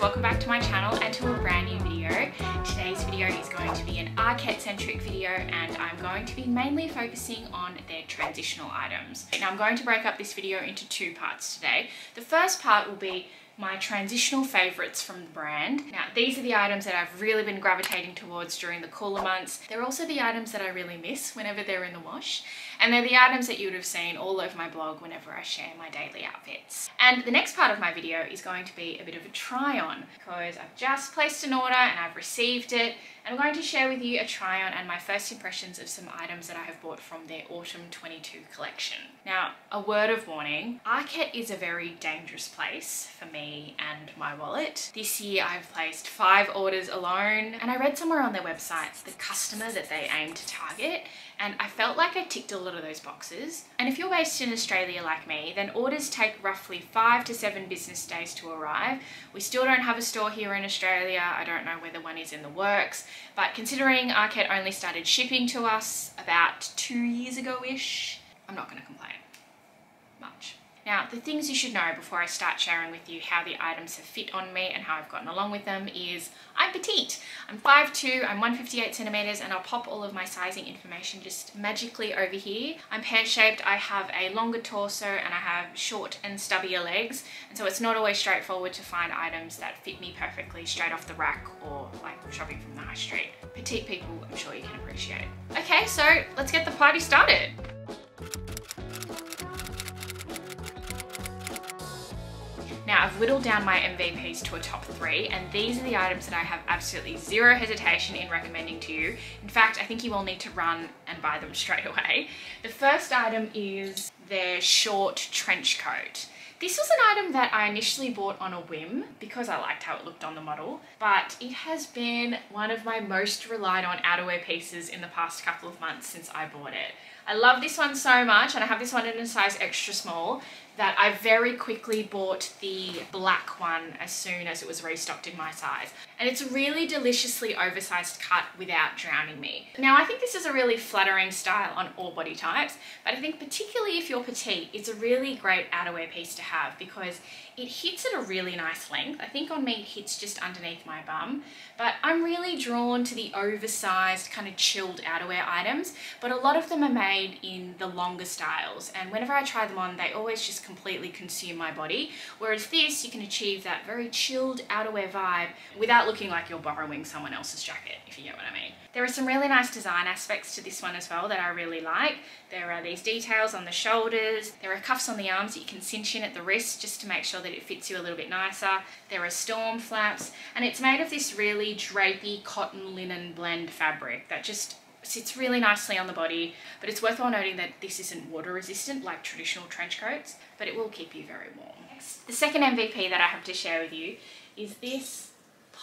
welcome back to my channel and to a brand new video. Today's video is going to be an Arket centric video and I'm going to be mainly focusing on their transitional items. Now I'm going to break up this video into two parts today. The first part will be my transitional favorites from the brand. Now, these are the items that I've really been gravitating towards during the cooler months. They're also the items that I really miss whenever they're in the wash. And they're the items that you would have seen all over my blog whenever I share my daily outfits. And the next part of my video is going to be a bit of a try on because I've just placed an order and I've received it. I'm going to share with you a try on and my first impressions of some items that I have bought from their Autumn 22 collection. Now, a word of warning, Arket is a very dangerous place for me and my wallet. This year I've placed five orders alone and I read somewhere on their website the customer that they aim to target and I felt like I ticked a lot of those boxes. And if you're based in Australia like me, then orders take roughly five to seven business days to arrive. We still don't have a store here in Australia. I don't know whether one is in the works, but considering Arket only started shipping to us about two years ago-ish, I'm not gonna complain. Now, the things you should know before I start sharing with you how the items have fit on me and how I've gotten along with them is I'm petite. I'm 5'2", I'm 158 centimeters, and I'll pop all of my sizing information just magically over here. I'm pear-shaped, I have a longer torso, and I have short and stubbier legs, and so it's not always straightforward to find items that fit me perfectly straight off the rack or like shopping from the high street. Petite people, I'm sure you can appreciate. Okay, so let's get the party started. Now I've whittled down my MVPs to a top three and these are the items that I have absolutely zero hesitation in recommending to you. In fact, I think you will need to run and buy them straight away. The first item is their short trench coat. This was an item that I initially bought on a whim because I liked how it looked on the model, but it has been one of my most relied on outerwear pieces in the past couple of months since I bought it. I love this one so much and I have this one in a size extra small that I very quickly bought the black one as soon as it was restocked in my size. And it's a really deliciously oversized cut without drowning me. Now I think this is a really flattering style on all body types, but I think particularly if you're petite, it's a really great outerwear piece to have because it hits at a really nice length. I think on me it hits just underneath my bum, but I'm really drawn to the oversized kind of chilled outerwear items, but a lot of them are made in the longer styles. And whenever I try them on, they always just completely consume my body. Whereas this, you can achieve that very chilled outerwear vibe without looking like you're borrowing someone else's jacket, if you get what I mean. There are some really nice design aspects to this one as well that I really like. There are these details on the shoulders. There are cuffs on the arms that you can cinch in at the wrist just to make sure that it fits you a little bit nicer. There are storm flaps and it's made of this really drapey cotton linen blend fabric that just sits really nicely on the body, but it's worthwhile noting that this isn't water resistant like traditional trench coats, but it will keep you very warm. The second MVP that I have to share with you is this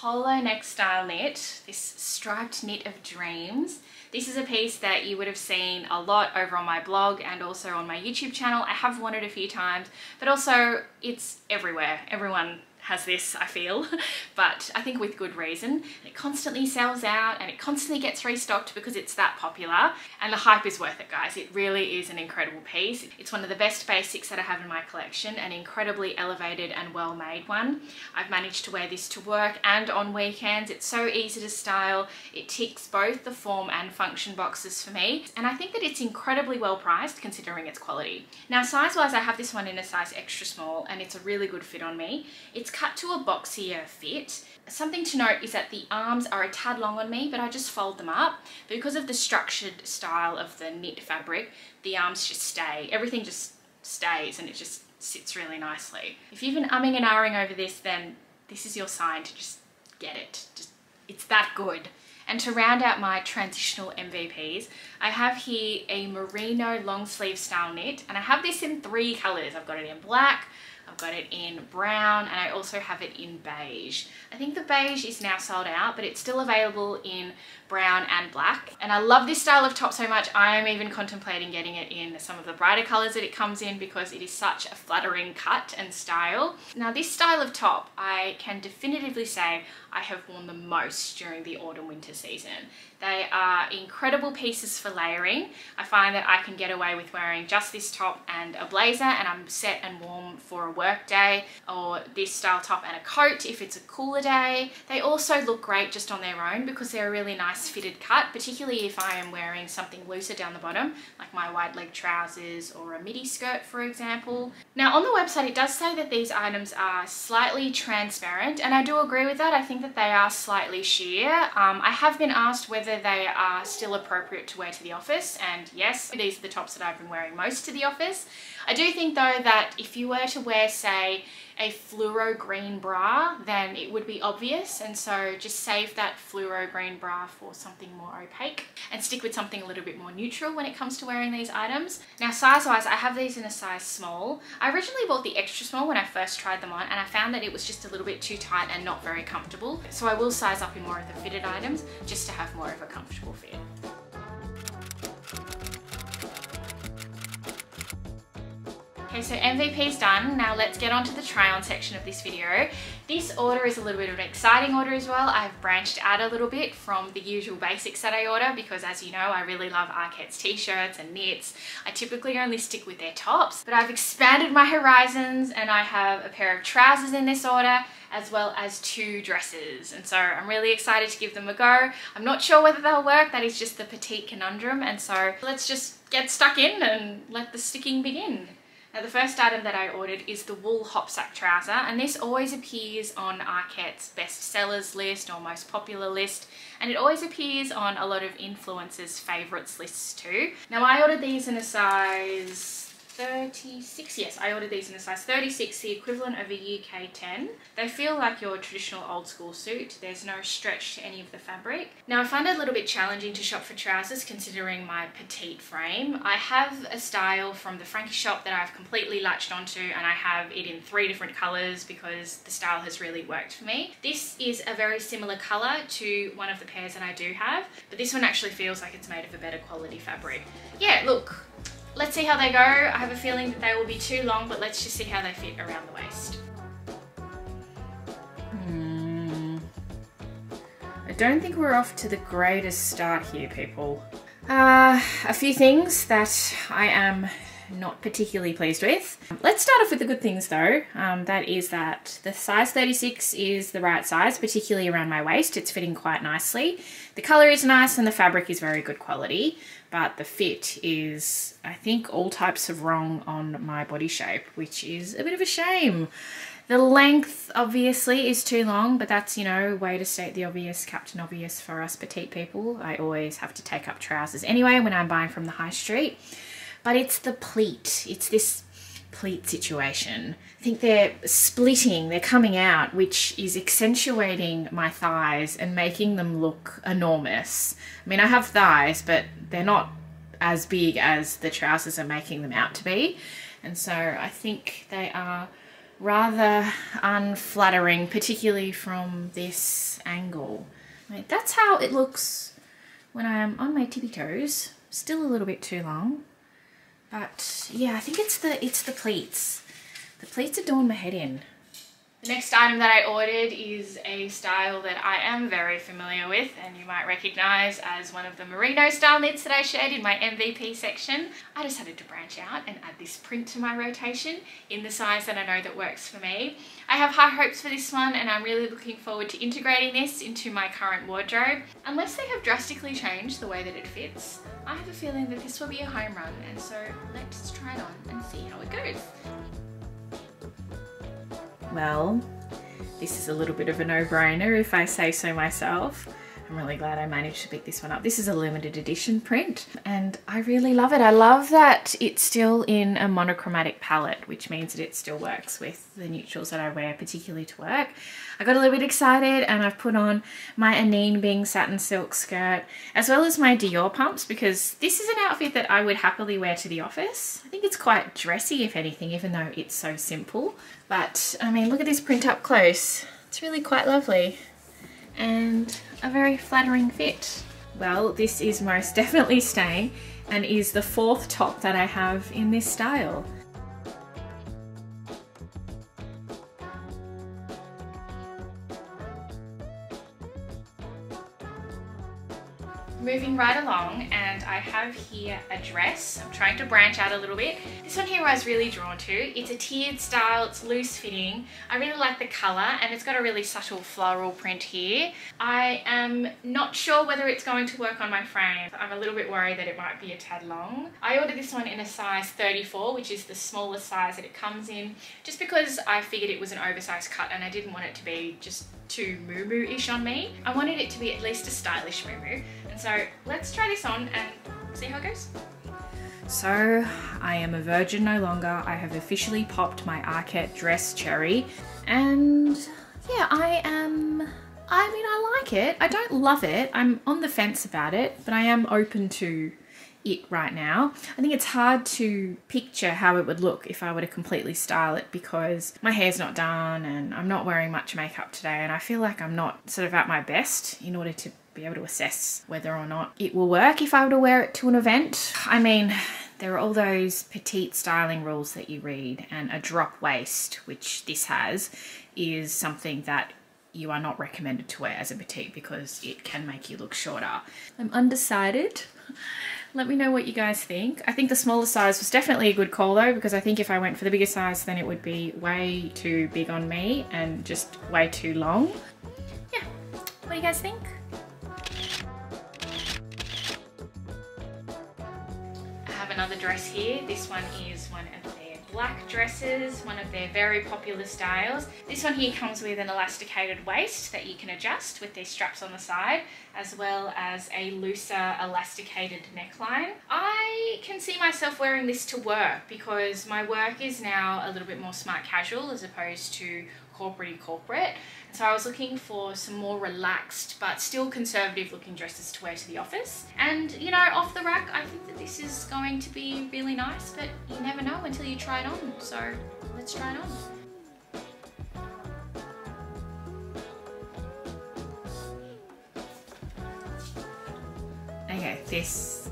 polo neck style knit, this striped knit of dreams. This is a piece that you would have seen a lot over on my blog and also on my YouTube channel. I have worn it a few times, but also it's everywhere. Everyone has this, I feel, but I think with good reason. It constantly sells out and it constantly gets restocked because it's that popular and the hype is worth it, guys. It really is an incredible piece. It's one of the best basics that I have in my collection, an incredibly elevated and well-made one. I've managed to wear this to work and on weekends. It's so easy to style. It ticks both the form and function boxes for me, and I think that it's incredibly well priced considering its quality. Now, size-wise, I have this one in a size extra small and it's a really good fit on me. It's cut to a boxier fit. Something to note is that the arms are a tad long on me, but I just fold them up. Because of the structured style of the knit fabric, the arms just stay. Everything just stays and it just sits really nicely. If you've been umming and ahhing over this, then this is your sign to just get it. Just, it's that good. And to round out my transitional MVPs, I have here a merino long sleeve style knit and I have this in three colors. I've got it in black, I've got it in brown and I also have it in beige. I think the beige is now sold out, but it's still available in brown and black. And I love this style of top so much, I am even contemplating getting it in some of the brighter colors that it comes in because it is such a flattering cut and style. Now this style of top, I can definitively say I have worn the most during the autumn winter season. They are incredible pieces for layering. I find that I can get away with wearing just this top and a blazer and I'm set and warm for a work day or this style top and a coat if it's a cooler day. They also look great just on their own because they're a really nice fitted cut, particularly if I am wearing something looser down the bottom, like my wide leg trousers or a midi skirt, for example. Now on the website, it does say that these items are slightly transparent and I do agree with that. I think that they are slightly sheer. Um, I have been asked whether they are still appropriate to wear to the office and yes, these are the tops that I've been wearing most to the office. I do think though that if you were to wear say a fluoro green bra then it would be obvious and so just save that fluoro green bra for something more opaque and stick with something a little bit more neutral when it comes to wearing these items. Now size wise I have these in a size small. I originally bought the extra small when I first tried them on and I found that it was just a little bit too tight and not very comfortable so I will size up in more of the fitted items just to have more of a comfortable fit. Okay, so MVP is done. Now let's get on to the try on section of this video. This order is a little bit of an exciting order as well. I've branched out a little bit from the usual basics that I order because as you know, I really love Arket's t-shirts and knits. I typically only stick with their tops, but I've expanded my horizons and I have a pair of trousers in this order as well as two dresses. And so I'm really excited to give them a go. I'm not sure whether they'll work. That is just the petite conundrum. And so let's just get stuck in and let the sticking begin. Now the first item that I ordered is the wool hopsack trouser and this always appears on Arket's best sellers list or most popular list and it always appears on a lot of influencers favorites lists too. Now I ordered these in a size 36 yes I ordered these in a size 36 the equivalent of a UK 10 they feel like your traditional old school suit. There's no stretch to any of the fabric. Now I find it a little bit challenging to shop for trousers considering my petite frame. I have a style from the Frankie shop that I've completely latched onto and I have it in three different colors because the style has really worked for me. This is a very similar color to one of the pairs that I do have but this one actually feels like it's made of a better quality fabric. Yeah look Let's see how they go. I have a feeling that they will be too long, but let's just see how they fit around the waist. Hmm. I don't think we're off to the greatest start here, people. Uh, a few things that I am not particularly pleased with. Let's start off with the good things though. Um, that is that the size 36 is the right size, particularly around my waist. It's fitting quite nicely. The color is nice and the fabric is very good quality, but the fit is, I think, all types of wrong on my body shape, which is a bit of a shame. The length obviously is too long, but that's, you know, way to state the obvious, Captain Obvious for us petite people. I always have to take up trousers anyway when I'm buying from the high street but it's the pleat. It's this pleat situation. I think they're splitting, they're coming out, which is accentuating my thighs and making them look enormous. I mean, I have thighs, but they're not as big as the trousers are making them out to be. And so I think they are rather unflattering, particularly from this angle. Mean, that's how it looks when I'm on my tippy toes. Still a little bit too long. But yeah, I think it's the it's the pleats. The pleats are doing my head in. The next item that I ordered is a style that I am very familiar with and you might recognise as one of the merino style knits that I shared in my MVP section. I decided to branch out and add this print to my rotation in the size that I know that works for me. I have high hopes for this one and I'm really looking forward to integrating this into my current wardrobe. Unless they have drastically changed the way that it fits, I have a feeling that this will be a home run and so let's try it on and see how it goes. Well, this is a little bit of a no-brainer if I say so myself. I'm really glad I managed to pick this one up. This is a limited edition print and I really love it. I love that it's still in a monochromatic palette, which means that it still works with the neutrals that I wear, particularly to work. I got a little bit excited and I've put on my Anine Bing satin silk skirt as well as my Dior pumps because this is an outfit that I would happily wear to the office. I think it's quite dressy if anything, even though it's so simple. But I mean, look at this print up close. It's really quite lovely and a very flattering fit. Well, this is most definitely staying and is the fourth top that I have in this style. Moving right along and I have here a dress. I'm trying to branch out a little bit. This one here I was really drawn to. It's a tiered style, it's loose fitting. I really like the color and it's got a really subtle floral print here. I am not sure whether it's going to work on my frame. I'm a little bit worried that it might be a tad long. I ordered this one in a size 34, which is the smallest size that it comes in, just because I figured it was an oversized cut and I didn't want it to be just too moo-moo-ish on me. I wanted it to be at least a stylish moo-moo. And so let's try this on and see how it goes. So I am a virgin no longer. I have officially popped my Arket dress cherry and yeah, I am, I mean, I like it. I don't love it. I'm on the fence about it, but I am open to it right now. I think it's hard to picture how it would look if I were to completely style it because my hair's not done and I'm not wearing much makeup today and I feel like I'm not sort of at my best in order to be able to assess whether or not it will work if I were to wear it to an event. I mean, there are all those petite styling rules that you read and a drop waist, which this has, is something that you are not recommended to wear as a petite because it can make you look shorter. I'm undecided. Let me know what you guys think. I think the smaller size was definitely a good call though because I think if I went for the bigger size then it would be way too big on me and just way too long. Yeah, what do you guys think? I have another dress here. This one is one of black dresses, one of their very popular styles. This one here comes with an elasticated waist that you can adjust with these straps on the side, as well as a looser elasticated neckline. I can see myself wearing this to work because my work is now a little bit more smart casual as opposed to corporate corporate. So I was looking for some more relaxed but still conservative looking dresses to wear to the office. And you know, off the rack, I think that this is going to be really nice, but you never know until you try it on. So let's try it on. Okay, this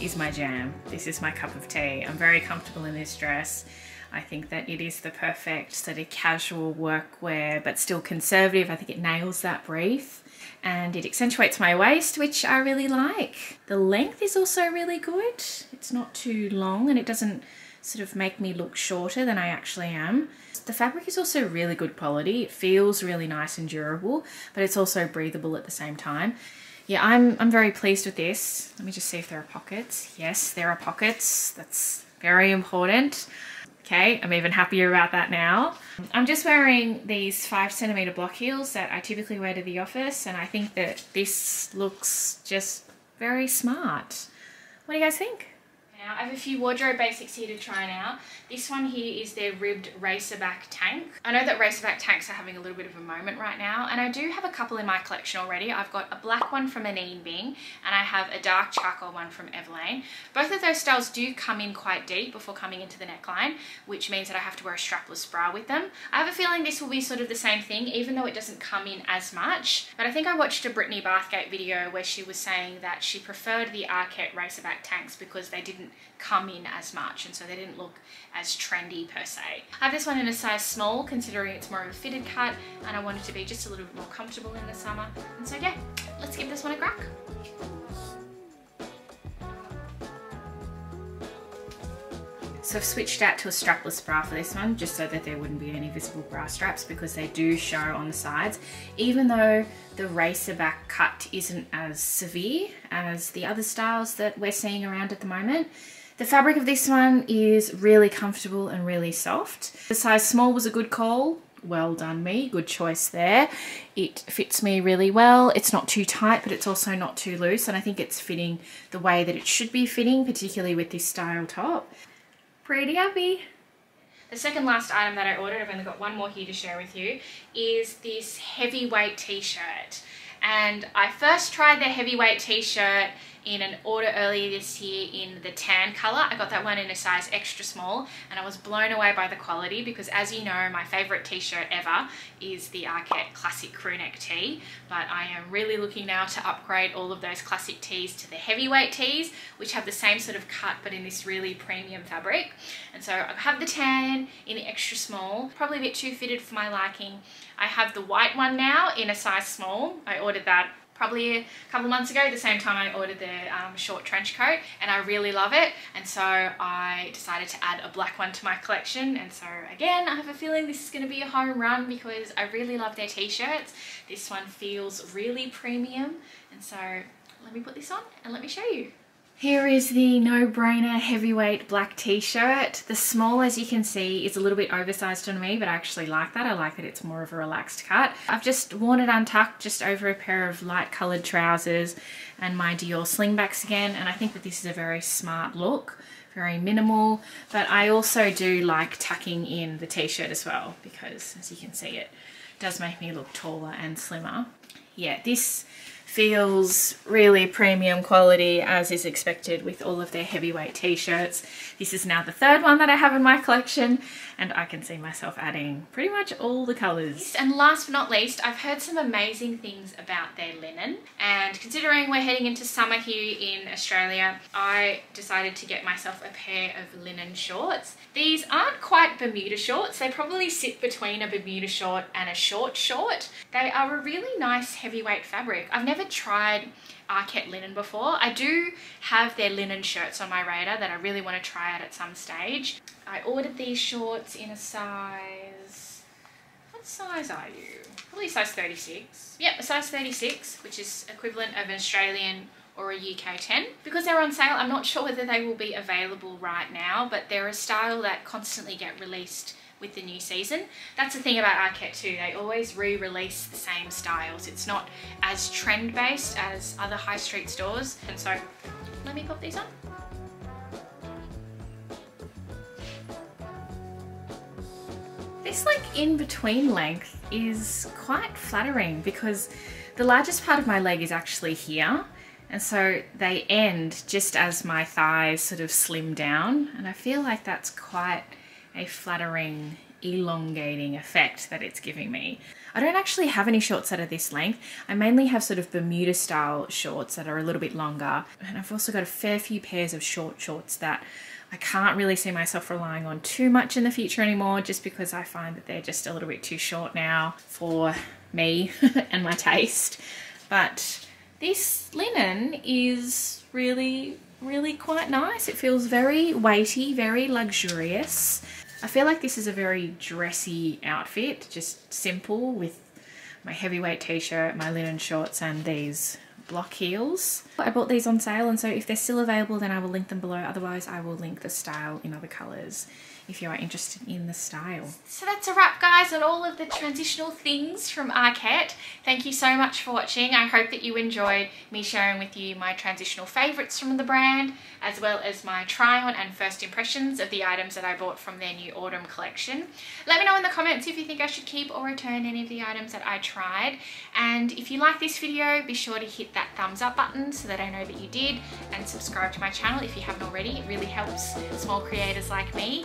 is my jam. This is my cup of tea. I'm very comfortable in this dress. I think that it is the perfect sort of casual workwear, but still conservative. I think it nails that brief and it accentuates my waist, which I really like. The length is also really good. It's not too long and it doesn't sort of make me look shorter than I actually am. The fabric is also really good quality. It feels really nice and durable, but it's also breathable at the same time. Yeah, I'm, I'm very pleased with this. Let me just see if there are pockets. Yes, there are pockets. That's very important. Okay, I'm even happier about that now. I'm just wearing these five centimeter block heels that I typically wear to the office and I think that this looks just very smart. What do you guys think? I have a few wardrobe basics here to try now. This one here is their ribbed racerback tank. I know that racerback tanks are having a little bit of a moment right now and I do have a couple in my collection already. I've got a black one from Anine Bing and I have a dark charcoal one from Everlane. Both of those styles do come in quite deep before coming into the neckline which means that I have to wear a strapless bra with them. I have a feeling this will be sort of the same thing even though it doesn't come in as much but I think I watched a Brittany Bathgate video where she was saying that she preferred the Arket racerback tanks because they didn't come in as much and so they didn't look as trendy per se. I have this one in a size small considering it's more of a fitted cut and I want it to be just a little bit more comfortable in the summer and so yeah let's give this one a crack. So I've switched out to a strapless bra for this one just so that there wouldn't be any visible bra straps because they do show on the sides even though the racer back cut isn't as severe as the other styles that we're seeing around at the moment. The fabric of this one is really comfortable and really soft. The size small was a good call. Well done me, good choice there. It fits me really well. It's not too tight, but it's also not too loose. And I think it's fitting the way that it should be fitting, particularly with this style top pretty happy. The second last item that I ordered, I've only got one more here to share with you, is this heavyweight t-shirt. And I first tried the heavyweight t-shirt in an order earlier this year in the tan color. I got that one in a size extra small and I was blown away by the quality because as you know, my favorite t-shirt ever is the Arket Classic Crewneck tee. But I am really looking now to upgrade all of those classic tees to the heavyweight tees, which have the same sort of cut but in this really premium fabric. And so I have the tan in the extra small, probably a bit too fitted for my liking. I have the white one now in a size small. I ordered that probably a couple months ago, the same time I ordered the um, short trench coat and I really love it. And so I decided to add a black one to my collection. And so again, I have a feeling this is gonna be a home run because I really love their t-shirts. This one feels really premium. And so let me put this on and let me show you. Here is the No Brainer Heavyweight Black T-shirt. The small, as you can see, is a little bit oversized on me, but I actually like that. I like that it's more of a relaxed cut. I've just worn it untucked just over a pair of light coloured trousers and my Dior slingbacks again, and I think that this is a very smart look very minimal but I also do like tucking in the t-shirt as well because as you can see it does make me look taller and slimmer yeah this feels really premium quality as is expected with all of their heavyweight t-shirts. This is now the third one that I have in my collection and I can see myself adding pretty much all the colours. And last but not least, I've heard some amazing things about their linen and considering we're heading into summer here in Australia, I decided to get myself a pair of linen shorts. These aren't quite Bermuda shorts, they probably sit between a Bermuda short and a short short. They are a really nice heavyweight fabric. I've never tried Arket linen before. I do have their linen shirts on my radar that I really want to try out at some stage. I ordered these shorts in a size, what size are you? Probably size 36. Yep, a size 36, which is equivalent of an Australian or a UK 10. Because they're on sale, I'm not sure whether they will be available right now, but they're a style that constantly get released with the new season. That's the thing about Arket too, they always re-release the same styles. It's not as trend-based as other high street stores. And so, let me pop these on. This like in-between length is quite flattering because the largest part of my leg is actually here and so they end just as my thighs sort of slim down and I feel like that's quite a flattering, elongating effect that it's giving me. I don't actually have any shorts that are this length. I mainly have sort of Bermuda style shorts that are a little bit longer. And I've also got a fair few pairs of short shorts that I can't really see myself relying on too much in the future anymore just because I find that they're just a little bit too short now for me and my taste. But this linen is really, really quite nice. It feels very weighty, very luxurious. I feel like this is a very dressy outfit, just simple with my heavyweight t-shirt, my linen shorts and these block heels. I bought these on sale and so if they're still available then I will link them below otherwise I will link the style in other colours if you are interested in the style. So that's a wrap guys on all of the transitional things from Arket. Thank you so much for watching. I hope that you enjoyed me sharing with you my transitional favourites from the brand as well as my try on and first impressions of the items that I bought from their new autumn collection. Let me know in the comments if you think I should keep or return any of the items that I tried and if you like this video be sure to hit that thumbs up button so that I know that you did and subscribe to my channel if you haven't already. It really helps small creators like me